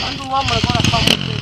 Quando un agora le vuole